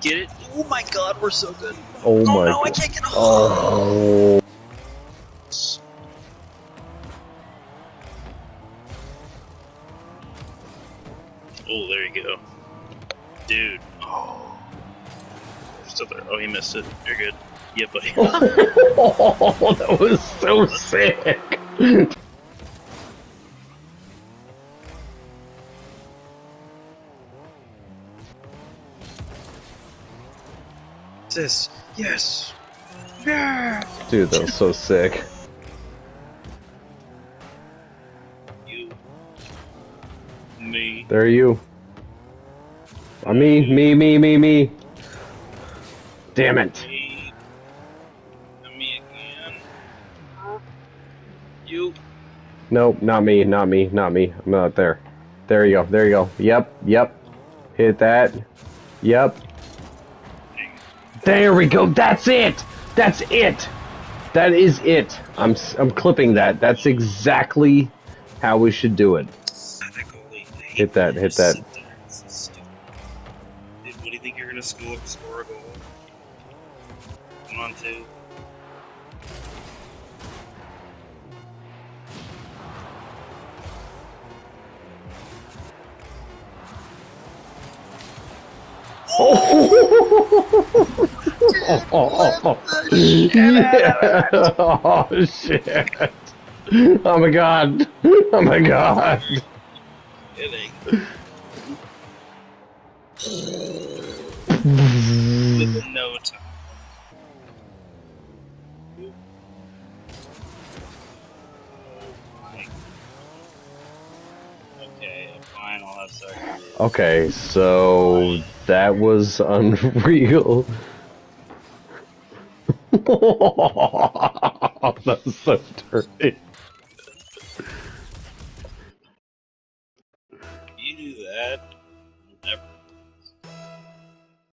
Get it? Oh my god, we're so good. Oh, Oh, my no, I god. can't get Oh. Oh, there you go. Dude. Oh. Still there. Oh, he missed it. You're good. Yeah, buddy. Oh, that was so sick. This. Yes. Yeah. Dude, that was so sick. You. Me. There you. Uh, me, me, me, me, me. Damn it. Me. Me again. You. Nope, not me, not me, not me. I'm not there. There you go, there you go. Yep, yep. Hit that. Yep. There we go. That's it. That's it. That is it. I'm I'm clipping that. That's exactly how we should do it. That goalie. I hate Hit that, hit that. sit there. It's so stupid. Dude, what do you think you're gonna score, score a goal? On, two. Oh, oh, oh, oh. Yeah. Oh, oh. oh shit. Oh my god. Oh my god. Kidding. With no time. Oh. Okay, fine, I'll have second. Okay, so that was unreal. That's so dirty. You do that, never